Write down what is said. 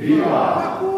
Viva!